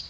you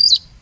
you